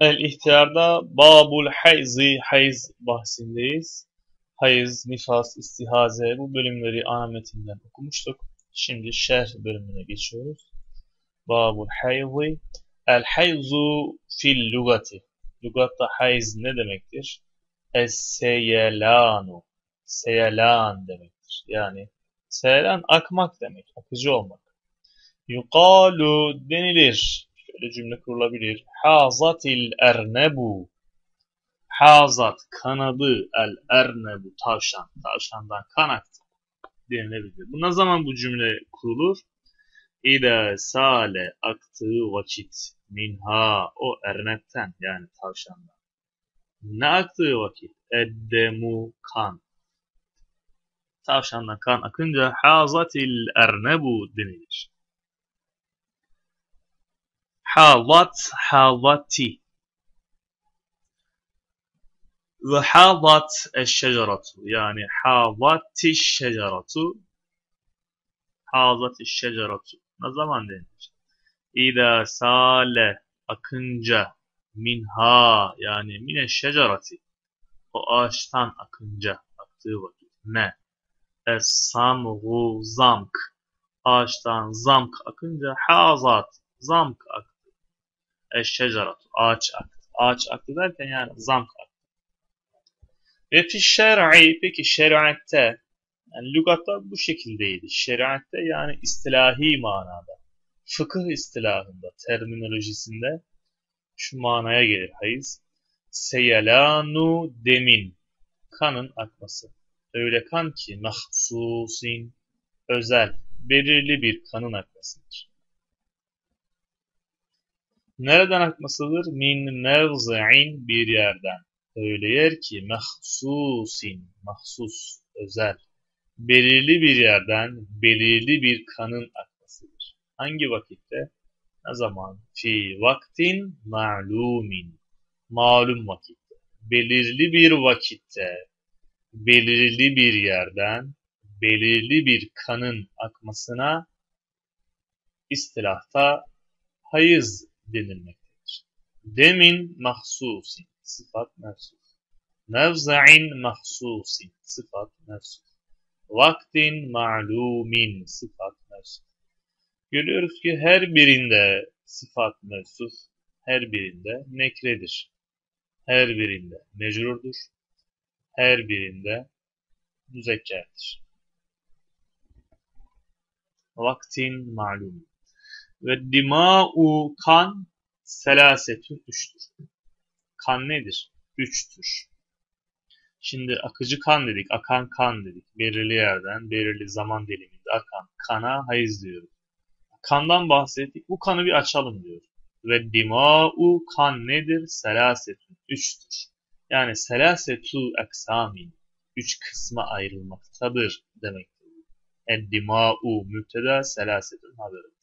El ihtiyarda babul hayzi hayz bahsindeyiz. Hayız, nifas, istihaze bu bölümleri ana metinden okumuştuk. Şimdi şerh bölümüne geçiyoruz. Babul hayzi El hayzu fil lugati Lugatta hayz ne demektir? Es-seyelanu Seyelan demektir. Yani seyelan akmak demek, akıcı olmak. Yukalu denilir. Şöyle cümle kurulabilir. Hazatil ernebu. Hazat kanadı el ernebu tavşan. Tavşandan kan aktı denilebilir. Bu ne zaman bu cümle kurulur? İde sale aktığı vakit minha o ernepten yani tavşandan. Ne aktığı vakit? Eddemu kan. Tavşandan kan akınca hazatil ernebu denilir halat halati ve halat eşşeceratu yani halati şeceratu hazati şeceratu ne zaman denir? İda sale akınca minha yani mine şecerati o ağaçtan akınca aktığı vakit ne? Es-samgu zamk ağaçtan zamk akınca hazat zamk akınca eşşeceratu ağaç aktı. Ağaç aktı derken yani zamk aktı. Ve fi şer'i peki şeriatte yani lügatta bu şekildeydi. Şeriatte yani istilahi manada. Fıkıh istilahında, terminolojisinde şu manaya gelir hayız. Seyelanu demin. Kanın akması. Öyle kan ki mahsusin, özel, belirli bir kanın akmasıdır. Nereden akmasıdır? Min mevzi'in bir yerden. Öyle yer ki mahsusin, mahsus, özel. Belirli bir yerden belirli bir kanın akmasıdır. Hangi vakitte? Ne zaman? Fi vaktin ma'lumin. Malum vakitte. Belirli bir vakitte, belirli bir yerden belirli bir kanın akmasına istilahta hayız denilmektedir. Demin mahsusin, sıfat mevsuf. Mevza'in mahsusin, sıfat mevsuf. Vaktin ma'lumin, sıfat mevsuf. Görüyoruz ki her birinde sıfat mevsuf, her birinde nekredir. Her birinde mecrurdur. Her birinde müzekkerdir. Vaktin ma'lum. Ve dima'u kan selasetün üçtür. Kan nedir? Üçtür. Şimdi akıcı kan dedik, akan kan dedik. Belirli yerden, belirli zaman diliminde akan kana hayız diyoruz. Kandan bahsettik. Bu kanı bir açalım diyor. Ve dima'u kan nedir? Selasetün. Üçtür. Yani selasetu eksamin. Üç kısma ayrılmaktadır demektir. Eddima'u müpteda selasetün haberi.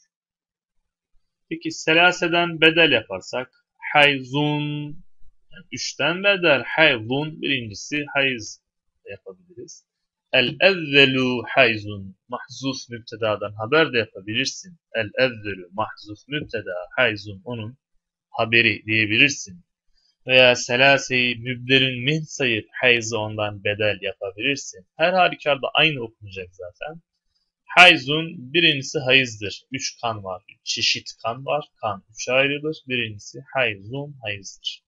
Peki selaseden bedel yaparsak hayzun yani üçten bedel hayzun birincisi hayz yapabiliriz. El evvelu hayzun mahzuf müptedadan haber de yapabilirsin. El evvelu mahzuf müpteda hayzun onun haberi diyebilirsin. Veya selaseyi mübdelün min sayıp hayzı ondan bedel yapabilirsin. Her halükarda aynı okunacak zaten. Hayzun birincisi hayızdır. Üç kan var. Üç çeşit kan var. Kan üç ayrılır. Birincisi hayzun hayızdır.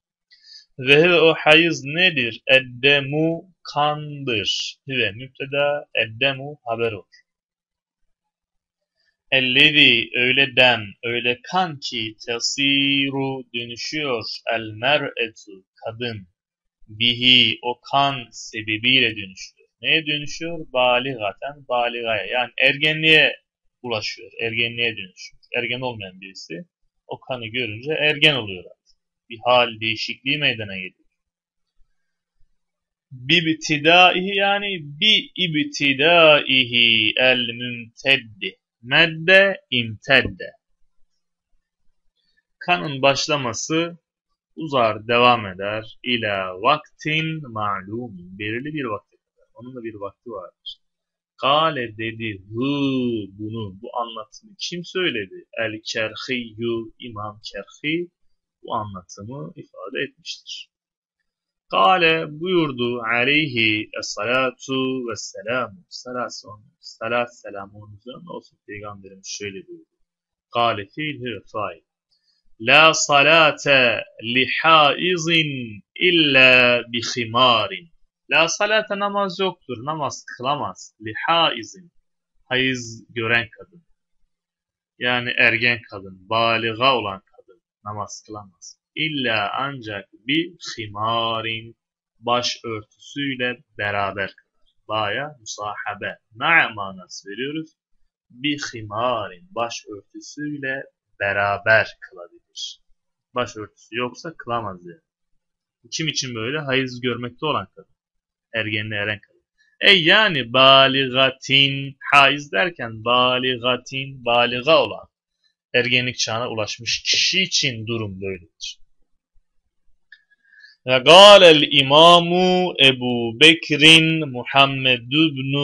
Ve o hayız nedir? Eddemu kandır. Ve müpteda eddemu haber olur. Ellezi öyle dem, öyle kan ki tesiru dönüşüyor el mer'etu kadın bihi o kan sebebiyle dönüşüyor. Neye dönüşüyor? Baligaten, baligaya. Yani ergenliğe ulaşıyor. Ergenliğe dönüşüyor. Ergen olmayan birisi o kanı görünce ergen oluyor artık. Bir hal değişikliği meydana geliyor. Bibtidaihi yani bi ibtidaihi el mümteddi. Medde imtedde. Kanın başlaması uzar, devam eder. İla vaktin ma'lum. Belirli bir vakit. Onun da bir vakti vardır. Kale dedi hı bunu bu anlatımı kim söyledi? El kerhiyyu İmam Kerhi bu anlatımı ifade etmiştir. Kale buyurdu aleyhi es-salatu ve selamu. Salat, salat selam onun üzerine olsun. Peygamberimiz şöyle buyurdu. Kale fiil ve fail. La salate li haizin illa bi khimarin. La salate namaz yoktur. Namaz kılamaz. Li haizin. Hayız gören kadın. Yani ergen kadın. Baliga olan kadın. Namaz kılamaz. İlla ancak bir himarin baş örtüsüyle beraber kılar. Baya musahabe. Ma'a manası veriyoruz. Bir himarin baş örtüsüyle beraber kılabilir. Baş örtüsü yoksa kılamaz yani. Kim için böyle? Hayız görmekte olan kadın. Ergenli eren kadın. E yani baligatin, haiz derken baligatin, baliga olan, ergenlik çağına ulaşmış kişi için durum böyledir. Ve gâlel imamu Ebu Bekrin Muhammed ibn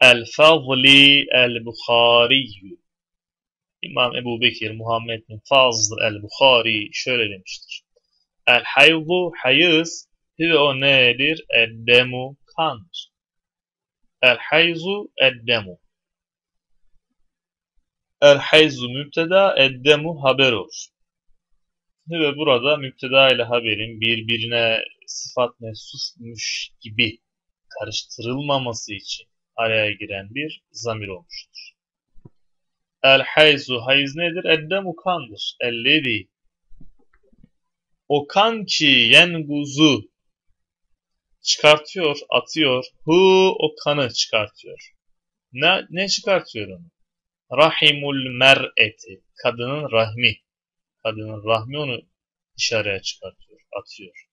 el-Fazli el-Bukhariyyü İmam Ebu Bekir Muhammed bin Fazl el-Bukhari şöyle demiştir. El hayzu hayız ve o nedir? Eddemu kandır. El hayzu eddemu. El hayzu müpteda eddemu haber olur. Ve burada müpteda ile haberin birbirine sıfat mensufmuş gibi karıştırılmaması için araya giren bir zamir olmuştur. El hayzu hayız nedir? Eddemu kandır. Ellezi o kan ki yenguzu çıkartıyor, atıyor. Hu o kanı çıkartıyor. Ne, ne çıkartıyor onu? Rahimul mer'eti. Kadının rahmi. Kadının rahmi onu dışarıya çıkartıyor, atıyor.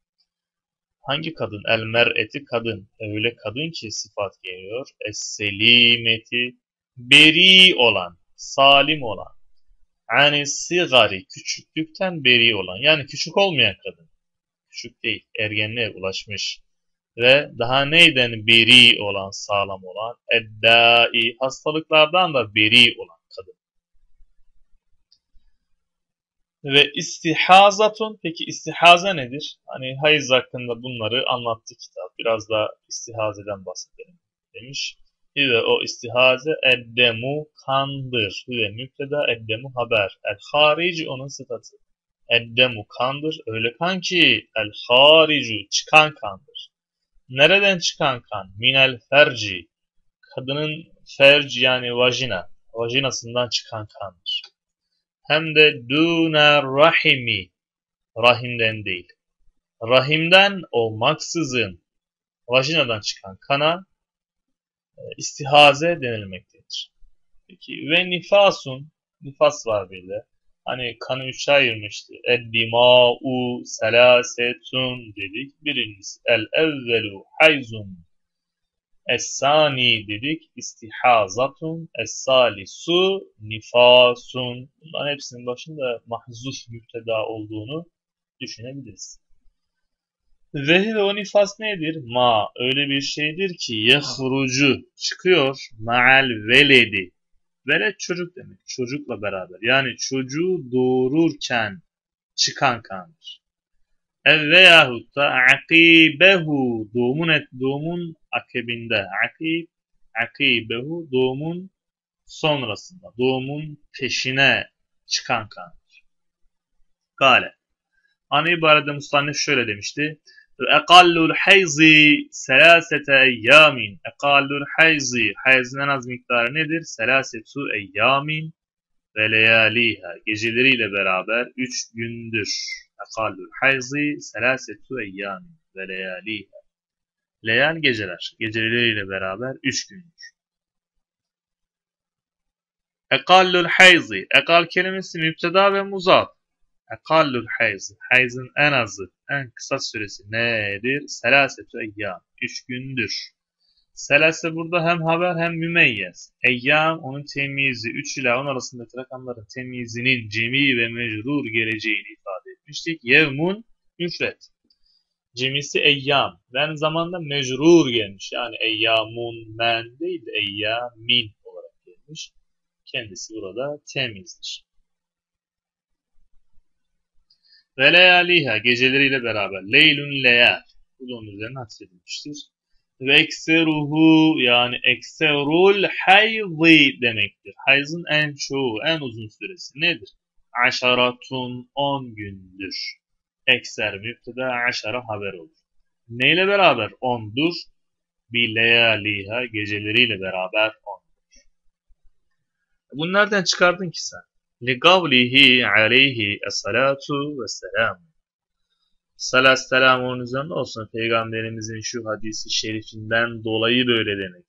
Hangi kadın? El mer'eti kadın. Öyle kadın ki sıfat geliyor. Es-selimeti beri olan, salim olan. Yani sigari, küçüklükten beri olan. Yani küçük olmayan kadın. Küçük değil, ergenliğe ulaşmış. Ve daha neyden beri olan, sağlam olan? Eddai, hastalıklardan da beri olan kadın. Ve istihazatun, peki istihaza nedir? Hani hayız hakkında bunları anlattı kitap. Biraz da istihazeden bahsedelim demiş. Hüve o istihaze eddemu kandır. Hüve müpteda eddemu haber. El harici onun sıfatı. Eddemu kandır. Öyle kan ki el haricu çıkan kandır. Nereden çıkan kan? Minel ferci. Kadının ferci yani vajina. Vajinasından çıkan kandır. Hem de duna rahimi. Rahimden değil. Rahimden olmaksızın vajinadan çıkan kana istihaze denilmektedir. Peki ve nifasun, nifas var bir de. Hani kanı üçe ayırmıştı. El-dima'u selasetun dedik. Birincisi el-evvelu hayzun. Es-sani dedik. İstihazatun. Es-salisu nifasun. Bunların hepsinin başında mahzuf müpteda olduğunu düşünebiliriz. Zehir ve o nifas nedir? Ma öyle bir şeydir ki yehrucu çıkıyor ma'al veledi. Veled çocuk demek. Çocukla beraber. Yani çocuğu doğururken çıkan kandır. Ev veyahut da akibehu doğumun et doğumun akibinde. Akib akibehu doğumun sonrasında. Doğumun peşine çıkan kandır. Gale. Ana ibarede Musannif şöyle demişti. Ekallul hayzi selasete eyyamin. Ekallul hayzi. Hayzın en az miktarı nedir? Selasetu eyyamin ve. Geceleriyle beraber üç gündür. Ekallul hayzi selasetu eyyamin ve. Leyal geceler. Geceleriyle beraber üç gündür. Ekallul hayzi. Ekal kelimesi müpteda ve muzaf. Ekallul hayz. Hayzın en azı, en kısa süresi nedir? Selasetü eyyam. Üç gündür. Selase burada hem haber hem mümeyyez. Eyyam onun temizi. Üç ile on arasındaki rakamların temizinin cemi ve mecrur geleceğini ifade etmiştik. Yevmun müfret. Cemisi eyyam. Ben zamanda mecrur gelmiş. Yani eyyamun men değil de eyyamin olarak gelmiş. Kendisi burada temizdir. Ve leyaliha geceleriyle beraber. Leylun leyal. Bu da onun üzerine hatırlanmıştır. Ve ekseruhu yani ekserul hayzi demektir. Hayzın en çoğu, en uzun süresi nedir? Aşaratun on gündür. Ekser müpteda aşara haber olur. Neyle beraber? Ondur. Bi leyaliha geceleriyle beraber ondur. Bunu nereden çıkardın ki sen? Ligavlihi aleyhi esselatu vesselam. Salat selam onun üzerine olsun. Peygamberimizin şu hadisi şerifinden dolayı böyle demektir.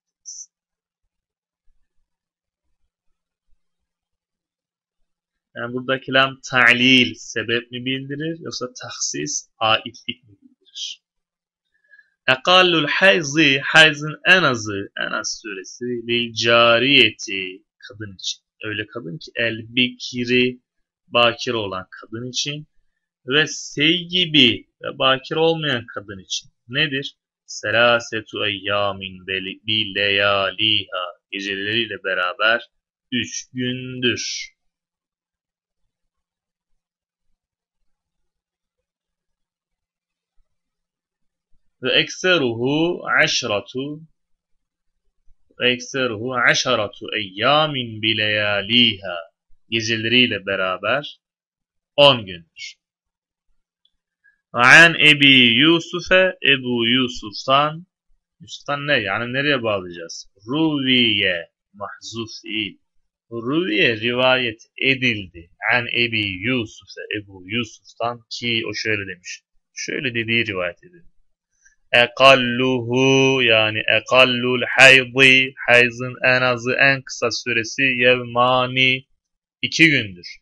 Yani buradaki lam ta'lil sebep mi bildirir yoksa tahsis aitlik mi bildirir? Ekallul hayzi hayzın en azı en az süresi lil cariyeti kadın için. Öyle kadın ki el bikiri bakir olan kadın için ve sey gibi ve bakir olmayan kadın için nedir? Selasetu eyyamin bi leyaliha geceleriyle beraber üç gündür. Ve ekseruhu aşratu aşaratu eyyamin bi leyaliha geceleriyle beraber on gündür. An Ebi Yusuf'e Ebu Yusuf'tan Yusuf'tan ne? Yani nereye bağlayacağız? Ruviye mahzuf değil. Ruviye rivayet edildi. An Ebi Yusuf'e Ebu Yusuf'tan ki o şöyle demiş. Şöyle dediği rivayet edildi. Ekalluhu yani ekallul haydi hayzın en azı en kısa süresi yevmani iki gündür.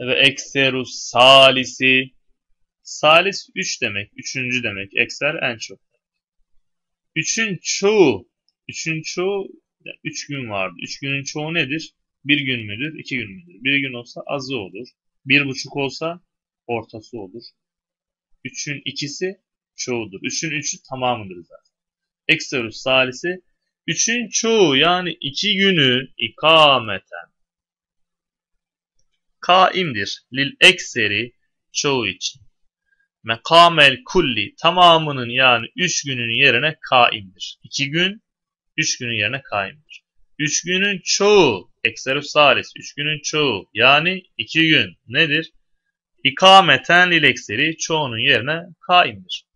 Ve ekseru salisi Salis üç demek, üçüncü demek. Ekser en çok. Üçün çoğu, üçün çoğu üç gün vardı. Üç günün çoğu nedir? Bir gün müdür, iki gün müdür? Bir gün olsa azı olur. Bir buçuk olsa ortası olur. Üçün ikisi çoğudur. Üçün üçü tamamıdır zaten. Ekserus salisi üçün çoğu yani iki günü ikameten kaimdir. Lil ekseri çoğu için mekamel kulli tamamının yani üç günün yerine kaimdir. İki gün üç günün yerine kaimdir. Üç günün çoğu ekserif salis üç günün çoğu yani iki gün nedir? İkameten lil ekseri çoğunun yerine kaimdir.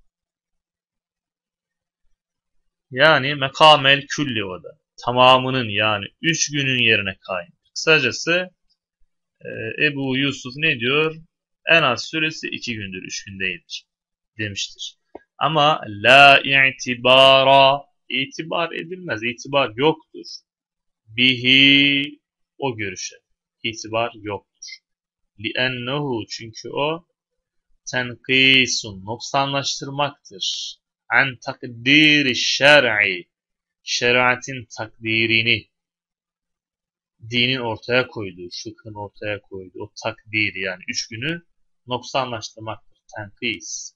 Yani mekamel külli o da. Tamamının yani üç günün yerine kaimdir. Kısacası e, Ebu Yusuf ne diyor? en az süresi iki gündür, üç gün değildir demiştir. Ama la i'tibara itibar edilmez, itibar yoktur. Bihi o görüşe itibar yoktur. Li'ennehu çünkü o tenkisun noksanlaştırmaktır. En takdiri şer'i şeriatin takdirini dinin ortaya koyduğu, fıkhın ortaya koyduğu o takdir yani üç günü noksanlaştırmaktır. Tenkis.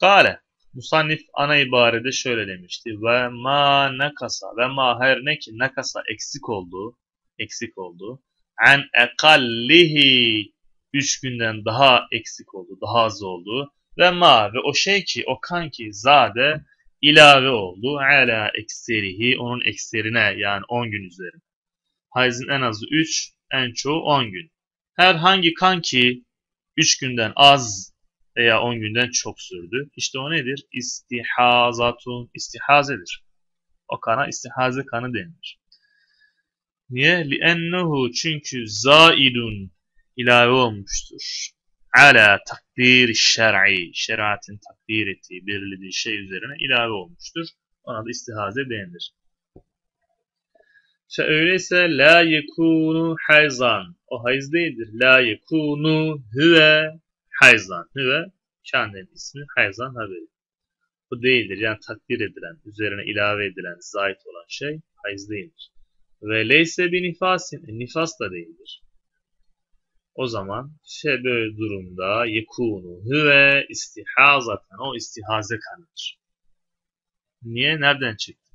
Gale. Musannif ana ibarede şöyle demişti. Ve ma nakasa ve ma her ne ki nakasa eksik oldu. Eksik oldu. En ekallihi üç günden daha eksik oldu. Daha az oldu. Ve ma ve o şey ki o kan ki zade ilave oldu. Ala ekserihi onun ekserine yani 10 gün üzerine. Hayızın en azı 3, en çoğu 10 gün. Herhangi kan ki 3 günden az veya 10 günden çok sürdü. İşte o nedir? İstihazatun, istihazedir. O kana istihaze kanı denilir. Niye? لِأَنَّهُ Çünkü zaidun ilave olmuştur. Ala takdir şer'i, şeriatın takdir ettiği, belirlediği şey üzerine ilave olmuştur. Ona da istihaze denilir. Fe öyleyse la yekunu hayzan. O hayz değildir. La yekunu hüve hayzan. Hüve kendinin ismi hayzan haberi. Bu değildir. Yani takdir edilen, üzerine ilave edilen, zayit olan şey hayz değildir. Ve leyse bir nifasin. E, nifas da değildir. O zaman fe böyle durumda yekunu hüve istihazaten. O istihaze kanıdır. Niye? Nereden çıktı?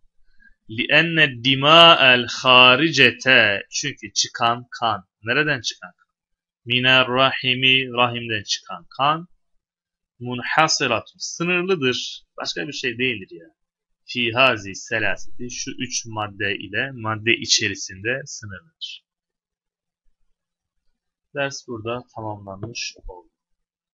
لِأَنَّ الدِّمَاءَ الْخَارِجَةَ Çünkü çıkan kan. Nereden çıkan kan? Miner rahimi rahimden çıkan kan munhasiratun sınırlıdır. Başka bir şey değildir ya. Fi hazi selaseti şu üç madde ile madde içerisinde sınırlıdır. Ders burada tamamlanmış oldu.